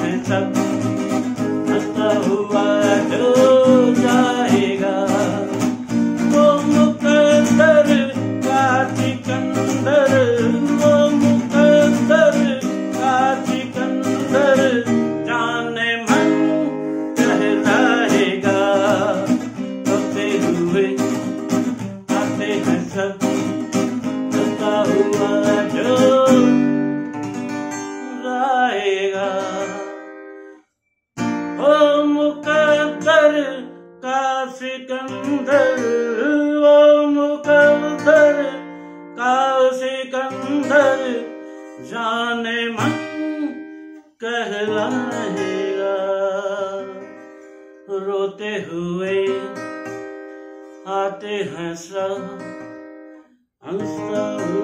हैं सब हंसता हुआ जो जाएगा। वो मुकद्दर का सिकंदर, वो मुकद्दर का जाने मन कहलाएगा हुए आते हैं सब हंसता हुआ का सिकंदर मुकद्दर का सिकंदर जाने मन कहलाएगा। रोते हुए आते हैं सब हंसता हुआ